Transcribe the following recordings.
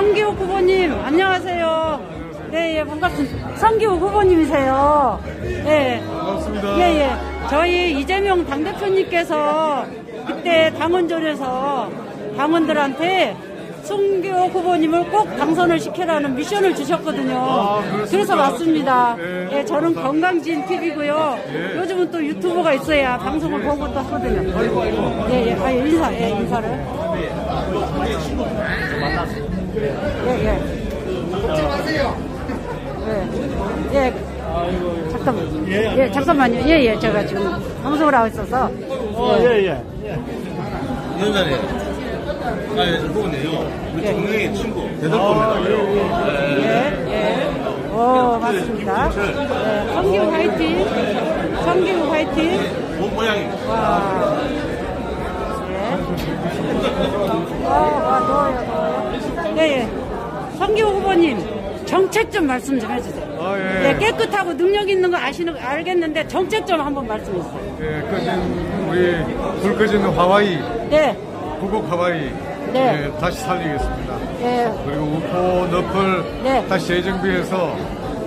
성기욱 후보님, 안녕하세요. 네, 예, 반갑습니다. 성기욱 후보님이세요. 예. 반갑습니다. 예, 예. 저희 이재명 당대표님께서 그때 당원전에서 당원들한테 송기욱 후보님을 꼭 당선을 시키라는 미션을 주셨거든요. 아? 그래서 왔습니다. 네, 예, 저는. 건강진 TV고요. 예. 요즘은 또 유튜브가 있어야 방송을 보고 또 하거든요. 아이고, 아이고. 예, 예. 아, 인사, 예, 인사를. 예, 예. 예, 예. 잠깐만. 예, 잠깐만요. 예, 예. 제가 지금 방송을 하고 있어서. 예, 예. 위원장님. 아, 예, 후보님요. 우리 예. 동생의 친구, 대덕구입니다. 예, 예. 오, 맞습니다. 예, 성기우 화이팅. 성기우 화이팅. 몸 모양이. 와. 예. 와, 와, 더워요, 더워요. 예, 예. 성기우 후보님, 정책 좀 말씀 좀 해주세요. 아, 예, 예. 깨끗하고 능력 있는 거 아시는 거 알겠는데 정책 좀 한번 말씀해 주세요. 예, 꺼진, 우리, 불 꺼진 화와이, 네, 북극 하와이, 네. 예, 다시 살리겠습니다. 예, 그리고 우포, 너플, 네. 다시 재정비해서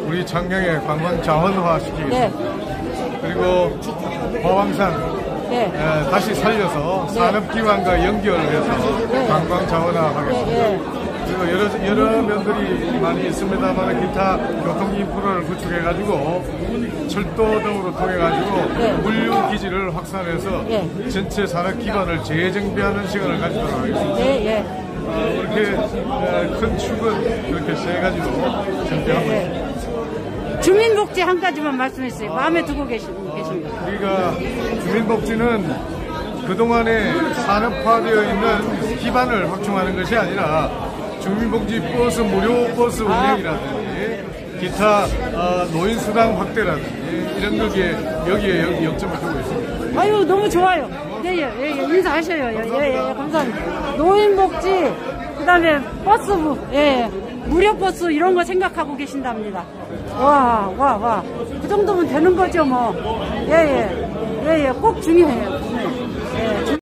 우리 장경의 관광 자원화 시키겠습니다. 네, 그리고 화왕산, 네, 예, 다시 살려서 산업기관과 연결해서 네. 관광 자원화 예, 하겠습니다. 예. 그리고 여러, 여러 면들이 많이 있습니다만 기타 교통 인프라를 구축해가지고 철도 등으로 통해가지고 네. 물류 기지를 확산해서 네. 전체 산업 기반을 재정비하는 시간을 가지도록 하겠습니다. 예, 예. 어, 그렇게 어, 큰 축은 그렇게 세 가지로 예, 있습니다. 예. 주민복지 한 가지만 말씀해 주세요. 마음에 두고 계십니다. 우리가 주민복지는 그동안에 산업화되어 있는 기반을 확충하는 것이 아니라 주민복지 버스 무료 버스 운행이라든지 기타 어, 노인 수당 확대라든지 이런 거기에 여기에 여- 역점을 두고 있습니다. 아유, 너무 좋아요. 예, 예, 예, 예. 인사하셔요. 예, 예, 예, 감사합니다. 노인복지, 그 다음에 버스부, 예, 무료 버스 이런 거 생각하고 계신답니다. 와, 와, 와. 그 정도면 되는 거죠, 뭐. 예, 예. 예, 예. 꼭 중요해요. 예. 주-